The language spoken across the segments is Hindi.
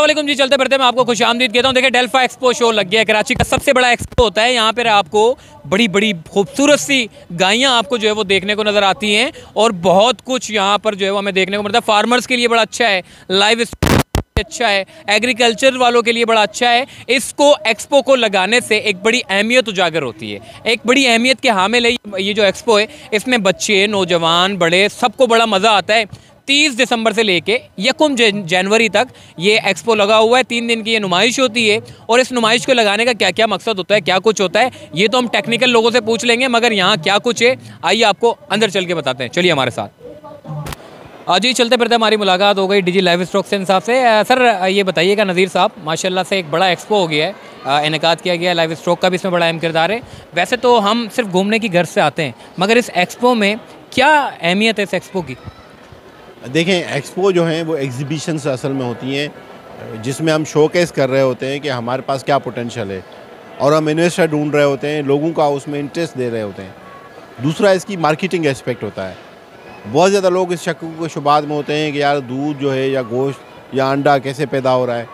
वालेकुम जी, चलते बढ़ते मैं आपको खुश आमदीद कहता हूँ। देखिए डेल्फा एक्सपो शो लग गया है, कराची का सबसे बड़ा एक्सपो होता है। यहाँ पर आपको बड़ी बड़ी खूबसूरत सी गायें आपको जो है वो देखने को नज़र आती हैं और बहुत कुछ यहाँ पर जो है वो हमें देखने को मिलता है। फार्मर्स के लिए बड़ा अच्छा है लाइव अच्छा है एग्रीकल्चर वालों के लिए बड़ा अच्छा है। इसको एक्सपो को लगाने से एक बड़ी अहमियत उजागर होती है। एक बड़ी अहमियत के हामिल है ये जो एक्सपो है, इसमें बच्चे, नौजवान, बड़े, सबको बड़ा मज़ा आता है। तीस दिसंबर से लेके यकुम जनवरी तक ये एक्सपो लगा हुआ है। तीन दिन की ये नुमाइश होती है और इस नुमाइश को लगाने का क्या क्या मकसद होता है, क्या कुछ होता है, ये तो हम टेक्निकल लोगों से पूछ लेंगे, मगर यहाँ क्या कुछ है, आइए आपको अंदर चल के बताते हैं। चलिए हमारे साथ। आज ही चलते फिरते हमारी मुलाकात हो गई डिजी लाइव स्टॉक से साहब से। सर, ये बताइएगा नज़ीर साहब, माशाल्लाह से एक बड़ा एक्सपो हो गया है। इनका किया गया है लाइव स्टॉक का भी इसमें बड़ा अहम किरदार है। वैसे तो हम सिर्फ़ घूमने की घर से आते हैं, मगर इस एक्सपो में क्या अहमियत है इस एक्सपो की? देखें एक्सपो जो हैं, वो एग्जीबिशन असल में होती हैं, जिसमें हम शोकेस कर रहे होते हैं कि हमारे पास क्या पोटेंशियल है। और हम इन्वेस्टर ढूंढ रहे होते हैं, लोगों का उसमें इंटरेस्ट दे रहे होते हैं। दूसरा, इसकी मार्केटिंग एस्पेक्ट होता है। बहुत ज़्यादा लोग इस शक के शुबात में होते हैं कि यार, दूध जो है या गोश्त या अंडा कैसे पैदा हो रहा है।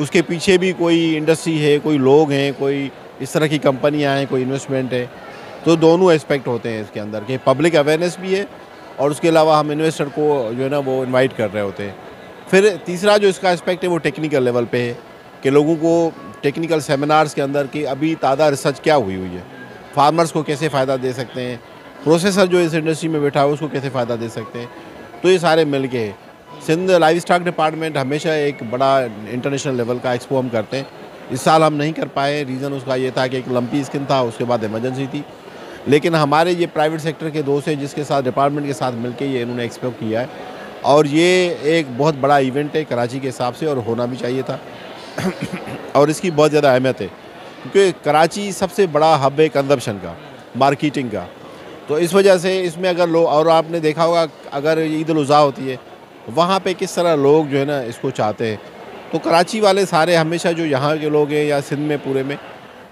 उसके पीछे भी कोई इंडस्ट्री है, कोई लोग हैं, कोई इस तरह की कंपनियाँ हैं, कोई इन्वेस्टमेंट है। तो दोनों एस्पेक्ट होते हैं इसके अंदर, कि पब्लिक अवेयरनेस भी है और उसके अलावा हम इन्वेस्टर को जो है ना वो इनवाइट कर रहे होते हैं। फिर तीसरा जो इसका एस्पेक्ट है वो टेक्निकल लेवल पे है कि लोगों को टेक्निकल सेमिनार्स के अंदर की अभी ताज़ा रिसर्च क्या हुई हुई है? फार्मर्स को कैसे फ़ायदा दे सकते हैं? प्रोसेसर जो इस इंडस्ट्री में बैठा है उसको कैसे फ़ायदा दे सकते हैं? तो ये सारे मिल के सिंध लाइव स्टॉक डिपार्टमेंट हमेशा एक बड़ा इंटरनेशनल लेवल का एक्सपो हम करते हैं। इस साल हम नहीं कर पाए। रीज़न उसका ये था कि एक लंपी स्किन था, उसके बाद इमरजेंसी थी। लेकिन हमारे ये प्राइवेट सेक्टर के दोस्त हैं जिसके साथ डिपार्टमेंट के साथ मिलकर ये इन्होंने एक्सपेक्ट किया है। और ये एक बहुत बड़ा इवेंट है कराची के हिसाब से और होना भी चाहिए था। और इसकी बहुत ज़्यादा अहमियत है, क्योंकि कराची सबसे बड़ा हब है कंजप्शन का मार्केटिंग का। तो इस वजह से इसमें अगर लोग और आपने देखा होगा, अगर ईद उज़ा होती है, वहाँ पे किस तरह लोग जो है ना इसको चाहते हैं। तो कराची वाले सारे हमेशा जो यहाँ के लोग हैं या सिंध में पूरे में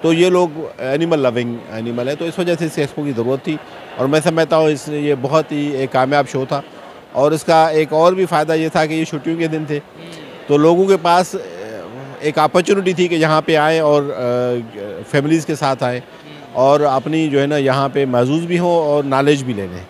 तो ये लोग एनिमल लविंग एनिमल है तो इस वजह से इस एक्सपो की ज़रूरत थी। और मैं समझता हूँ इस, ये बहुत ही एक कामयाब शो था। और इसका एक और भी फ़ायदा ये था कि ये छुट्टियों के दिन थे। तो लोगों के पास एक अपॉर्चुनिटी थी कि यहाँ पे आए और फैमिलीज़ के साथ आए। और अपनी जो है ना, यहाँ पे महजूज भी हों और नॉलेज भी ले लें।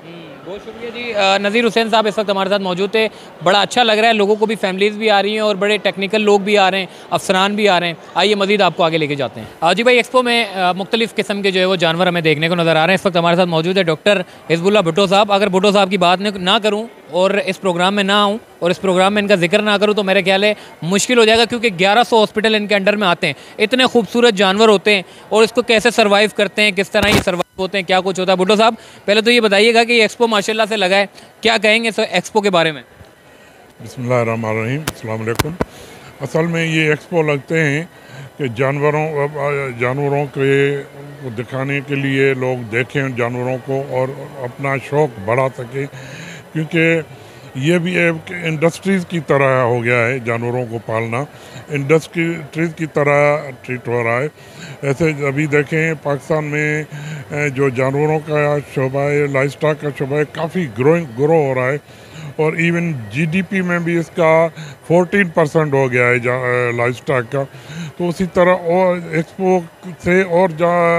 नज़ीर हुसैन साहब इस वक्त हमारे साथ मौजूद थे। बड़ा अच्छा लग रहा है, लोगों को भी फैमिलीज़ भी आ रही हैं और बड़े टेक्निकल लोग भी आ रहे हैं, अफसरान भी आ रहे हैं। आइए मजीद आपको आगे लेके जाते हैं। जी भाई, एक्सपो में मुख्तलिफ़ किस्म के जो है वो जानवर हमें देखने को नज़र आ रहे हैं। इस वक्त हमारे साथ मौजूद है डॉक्टर हिजबुल्ला भुट्टो साहब। अगर भुट्टो साहब की बात ना करूँ और इस प्रोग्राम में ना आऊँ और इस प्रोग्राम में इनका ज़िक्र ना करूँ तो मेरे ख्याल है मुश्किल हो जाएगा क्योंकि 1100 हॉस्पिटल इनके अंडर में आते हैं। इतने खूबसूरत जानवर होते हैं और इसको कैसे सर्वाइव करते हैं, किस तरह ये सर्वाइव होते हैं, क्या कुछ होता है? भुट्टो साहब, पहले तो ये बताइएगा कि एक्सपो माशाल्लाह से लगा है। क्या कहेंगे सर एक्सपो के बारे में? बसमीम असल में ये एक्सपो लगते हैं कि जानवरों जानवरों के दिखाने के लिए लोग देखें, जानवरों को और अपना शौक़ बढ़ा सकें, क्योंकि ये भी एक इंडस्ट्रीज़ की तरह हो गया है, जानवरों को पालना। इंडस्ट्रीज़ की तरह ट्रीट हो रहा है। ऐसे अभी देखें, पाकिस्तान में जो जानवरों का शोबा है लाइफ स्टॉक का शोबा है, काफ़ी ग्रोइंग ग्रो हो रहा है। और इवन जीडीपी में भी इसका 14 परसेंट हो गया है लाइफ स्टॉक का। तो उसी तरह और एक्सपो से और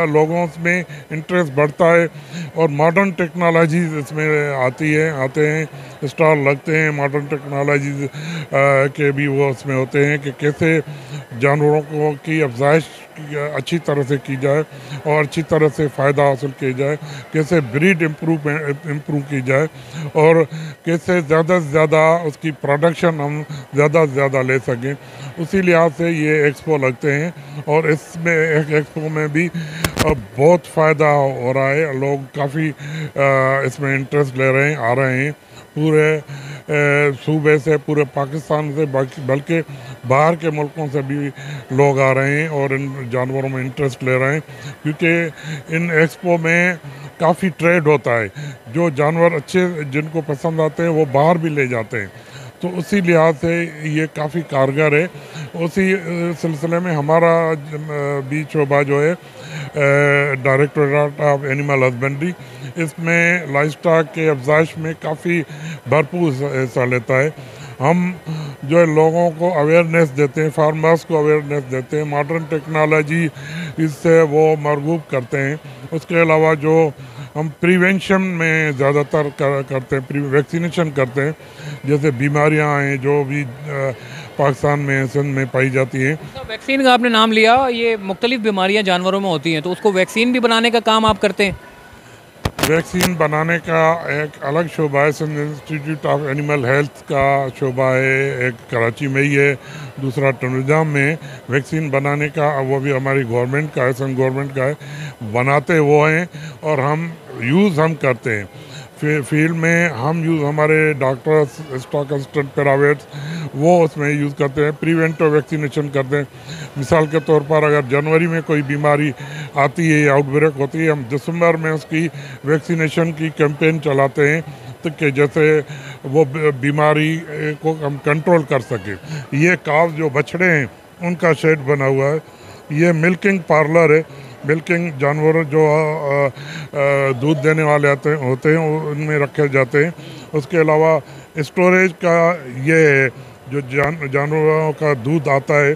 लोगों में इंटरेस्ट बढ़ता है और मॉडर्न टेक्नोलॉजीज़ इसमें आती है, आते हैं स्टॉल लगते हैं मॉडर्न टेक्नोलॉजीज़ के भी वो उसमें होते हैं कि कैसे जानवरों को की अफजाइश अच्छी तरह से की जाए और अच्छी तरह से फ़ायदा हासिल किया जाए, कैसे ब्रीड इम्प्रूव इम्प्रूव की जाए और कैसे ज़्यादा से ज़्यादा उसकी प्रोडक्शन हम ज़्यादा से ज़्यादा ले सकें। उसी लिहाज से ये एक्सपो लगते हैं और इसमें, एक एक्सपो में भी बहुत फ़ायदा हो रहा है। लोग काफ़ी इसमें इंटरेस्ट ले रहे हैं, आ रहे हैं। पूरे सूबे से, पूरे पाकिस्तान से, बल्कि बाहर के मुल्कों से भी लोग आ रहे हैं और इन जानवरों में इंटरेस्ट ले रहे हैं। क्योंकि इन एक्सपो में काफ़ी ट्रेड होता है। जो जानवर अच्छे जिनको पसंद आते हैं, वो बाहर भी ले जाते हैं। तो उसी लिहाज से ये काफ़ी कारगर है। उसी सिलसिले में हमारा भी शोबा जो है डायरेक्टोरेट ऑफ़ एनिमल हस्बेंड्री, इसमें लाइफ स्टाक के अफजाइश में काफ़ी भरपूर हिस्सा लेता है। हम जो है लोगों को अवेयरनेस देते हैं फार्मर्स को अवेयरनेस देते हैं मॉडर्न टेक्नोलॉजी इससे वो मरगूब करते हैं। उसके अलावा जो हम प्रिवेंशन में ज़्यादातर कर, करते हैं वैक्सीनेशन करते हैं। जैसे बीमारियाँ हैं जो भी पाकिस्तान में सिंध में पाई जाती हैं। वैक्सीन का आपने नाम लिया ये मुख्तलिफ़ बीमारियाँ जानवरों में होती हैं तो उसको वैक्सीन भी बनाने का काम आप करते हैं? वैक्सीन बनाने का एक अलग शोबा है Sindh institute of animal health का शोबा है एक कराची में ही है दूसरा टनुजाम में। वैक्सीन बनाने का वो भी हमारी गवर्नमेंट का है सिंध गवर्नमेंट का है। बनाते वो हैं और हम यूज़ हम करते हैं। फ़ील्ड में हम यूज़ हमारे डॉक्टर्स स्टॉक असिस्टेंट प्राइवेट वो उसमें यूज़ करते हैं प्रिवेंटिव वैक्सीनेशन करते हैं। मिसाल के तौर पर अगर जनवरी में कोई बीमारी आती है या आउटब्रेक होती है, हम दिसंबर में उसकी वैक्सीनेशन की कैंपेन चलाते हैं तो कि जैसे वो बीमारी को हम कंट्रोल कर सकें। ये काव जो बछड़े हैं, उनका शेड बना हुआ है। ये मिल्किंग पार्लर है। मिल्किंग जानवर जो दूध देने वाले आते, होते हैं उनमें रखे जाते हैं। उसके अलावा स्टोरेज का ये जो जान, जानवरों का दूध आता है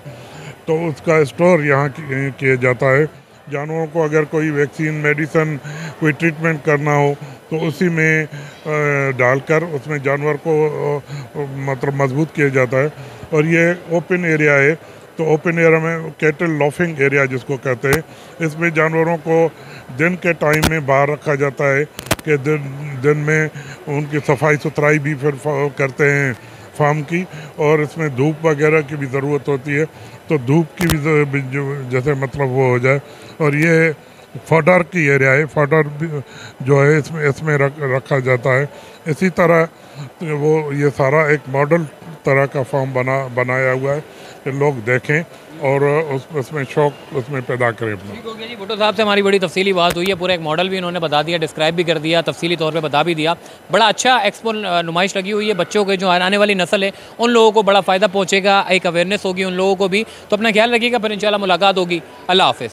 तो उसका स्टोर यहाँ किया जाता है। जानवरों को अगर कोई वैक्सीन मेडिसन कोई ट्रीटमेंट करना हो तो उसी में डालकर उसमें जानवर को मतलब मज़बूत किया जाता है। और ये ओपन एरिया है तो ओपन एरिया में कैटल लॉफिंग एरिया जिसको कहते हैं इसमें जानवरों को दिन के टाइम में बाहर रखा जाता है कि दिन दिन में उनकी सफ़ाई सुथराई भी फिर करते हैं फार्म की और इसमें धूप वगैरह की भी ज़रूरत होती है। तो धूप की भी जैसे मतलब वो हो जाए। और ये फॉडर की एरिया है फॉडर जो है इसमें इसमें रख, रखा जाता है। इसी तरह तो वो ये सारा एक मॉडल तरह का फॉर्म बना बनाया हुआ है। लोग देखें और उस, उसमें शौक उसमें पैदा करें अपना। भुटो साहब से हमारी बड़ी तफसीली बात हुई है। पूरा एक मॉडल भी उन्होंने बता दिया, डिस्क्राइब भी कर दिया, तफसीली तौर पर बता भी दिया। बड़ा अच्छा एक्सपो नुमाइश लगी हुई है बच्चों के, जो आने वाली नस्ल है, उन लोगों को बड़ा फ़ायदा पहुँचेगा, एक अवेयरनेस होगी उन लोगों को भी। तो अपना ख्याल रखिएगा, फिर इंशाल्लाह मुलाकात होगी। अल्लाह हाफिज़।